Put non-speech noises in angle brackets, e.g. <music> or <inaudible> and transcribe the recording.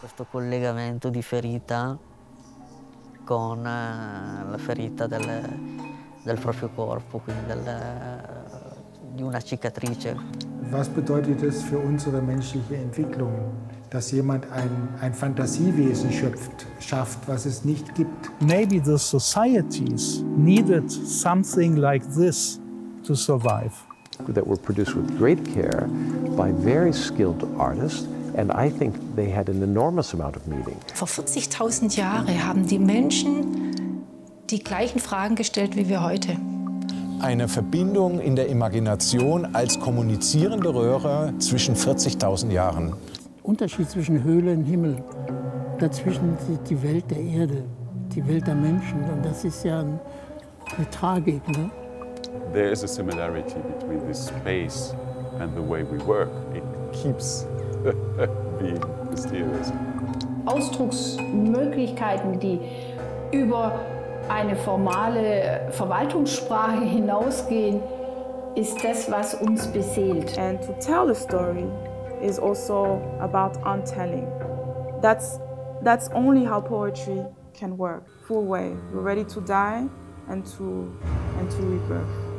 Questo collegamento di ferita con la ferita del, del proprio corpo, quindi del, di una cicatrice. Was bedeutet es für unsere menschliche Entwicklung, dass jemand ein, ein Fantasiewesen schöpft, schafft, was es nicht gibt? Maybe the societies needed something like this to survive. That were produced with great care by very skilled artists and I think they had an enormous amount of meaning. Vor 40.000 Jahren haben die Menschen die gleichen Fragen gestellt wie wir heute. Eine Verbindung in der Imagination als kommunizierende Röhre zwischen 40.000 Jahren. Unterschied zwischen Höhle und Himmel. Dazwischen die Welt der Erde, die Welt der Menschen. Und das ist ja eine Tragik. Ne? There is a similarity between this space and the way we work. It keeps <laughs> being mysterious. Ausdrucksmöglichkeiten, die über eine formale Verwaltungssprache hinausgehen, ist das, was uns beseelt. And to tell a story is also about untelling. That's, that's only how poetry can work, full way. We're ready to die and to, and to rebirth.